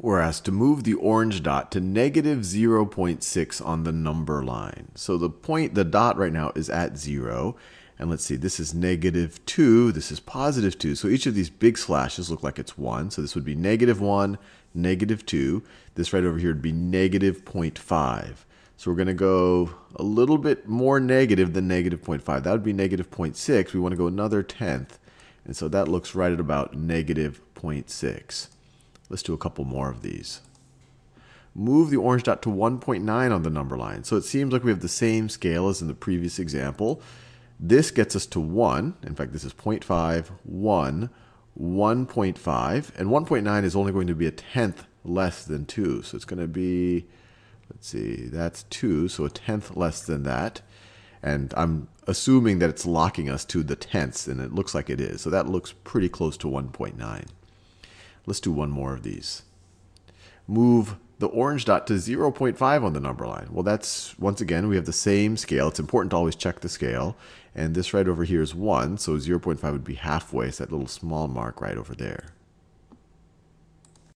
We're asked to move the orange dot to negative 0.6 on the number line. So the point, the dot right now is at 0. And let's see, this is negative 2, this is positive 2. So each of these big slashes look like it's 1. So this would be negative 1, negative 2. This right over here would be negative 0.5. So we're going to go a little bit more negative than negative 0.5. That would be negative 0.6. We want to go another tenth. And so that looks right at about negative 0.6. Let's do a couple more of these. Move the orange dot to 1.9 on the number line. So it seems like we have the same scale as in the previous example. This gets us to 1. In fact, this is 0.5, 1, 1.5. And 1.9 is only going to be a tenth less than 2. So it's going to be, let's see, that's 2, so a tenth less than that. And I'm assuming that it's locking us to the tenths, and it looks like it is. So that looks pretty close to 1.9. Let's do one more of these. Move the orange dot to 0.5 on the number line. Well, that's, once again, we have the same scale. It's important to always check the scale. And this right over here is 1, so 0.5 would be halfway. It's that little small mark right over there.